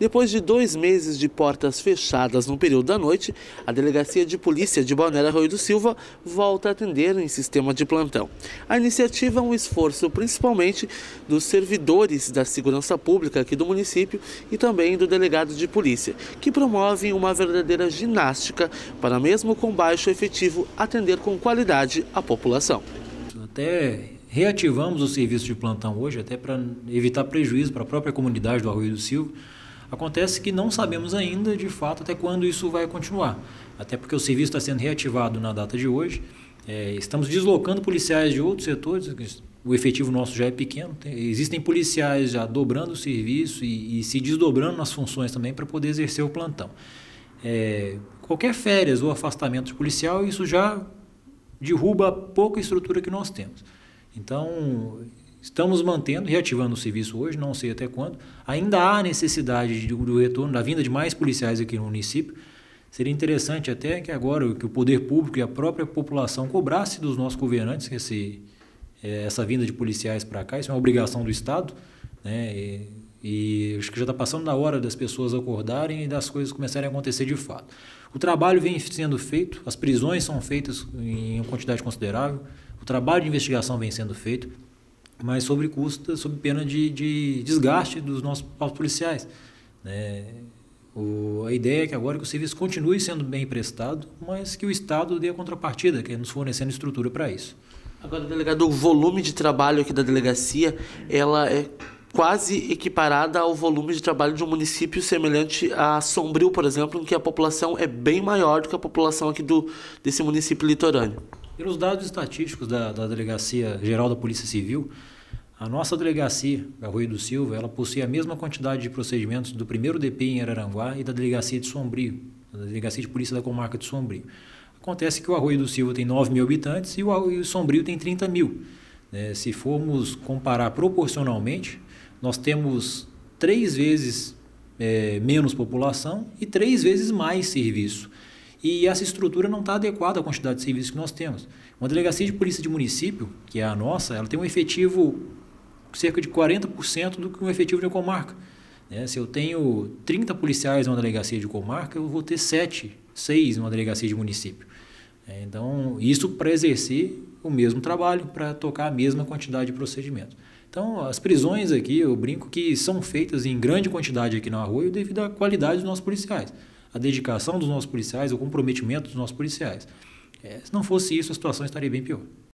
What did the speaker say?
Depois de dois meses de portas fechadas no período da noite, a Delegacia de Polícia de Balneário Arroio do Silva volta a atender em sistema de plantão. A iniciativa é um esforço principalmente dos servidores da segurança pública aqui do município e também do delegado de polícia, que promovem uma verdadeira ginástica para, mesmo com baixo efetivo, atender com qualidade a população. Até reativamos o serviço de plantão hoje, até para evitar prejuízo para a própria comunidade do Arroio do Silva Acontece que não sabemos ainda, de fato, até quando isso vai continuar. Até porque o serviço está sendo reativado na data de hoje. É, estamos deslocando policiais de outros setores, o efetivo nosso já é pequeno. Tem, existem policiais já dobrando o serviço e, e, se desdobrando nas funções também para poder exercer o plantão. É, qualquer férias ou afastamento de policial, isso já derruba pouca estrutura que nós temos. Então, Estamos mantendo, reativando o serviço hoje, não sei até quando. Ainda há necessidade do retorno, da vinda de mais policiais aqui no município. Seria interessante até que agora que o poder público e a própria população cobrasse dos nossos governantes esse, é, essa vinda de policiais para cá. Isso é uma obrigação do Estado. Né? E, e acho que já está passando da hora das pessoas acordarem e das coisas começarem a acontecer de fato. O trabalho vem sendo feito, as prisões são feitas em quantidade considerável, o trabalho de investigação vem sendo feito mas sobre custa, sob pena de, de desgaste dos nossos policiais. Né? O, a ideia é que agora que o serviço continue sendo bem prestado, mas que o Estado dê a contrapartida, que é nos fornecendo estrutura para isso. Agora, delegado, o volume de trabalho aqui da delegacia, ela é quase equiparada ao volume de trabalho de um município semelhante a Sombrio, por exemplo, em que a população é bem maior do que a população aqui do, desse município litorâneo. Pelos dados estatísticos da, da Delegacia Geral da Polícia Civil, a nossa delegacia, Arroio do Silva, ela possui a mesma quantidade de procedimentos do primeiro DP em Araranguá e da delegacia de Sombrio, da delegacia de polícia da comarca de Sombrio. Acontece que o Arroio do Silva tem 9 mil habitantes e o Sombrio tem 30 mil. É, se formos comparar proporcionalmente, nós temos três vezes é, menos população e três vezes mais serviço e essa estrutura não está adequada à quantidade de serviços que nós temos. Uma delegacia de polícia de município, que é a nossa, ela tem um efetivo cerca de 40% do que um efetivo de comarca. Né? Se eu tenho 30 policiais numa delegacia de comarca, eu vou ter 7, 6 numa delegacia de município. Então, isso para exercer o mesmo trabalho, para tocar a mesma quantidade de procedimentos. Então, as prisões aqui, eu brinco que são feitas em grande quantidade aqui no Arroio devido à qualidade dos nossos policiais a dedicação dos nossos policiais, o comprometimento dos nossos policiais. É, se não fosse isso, a situação estaria bem pior.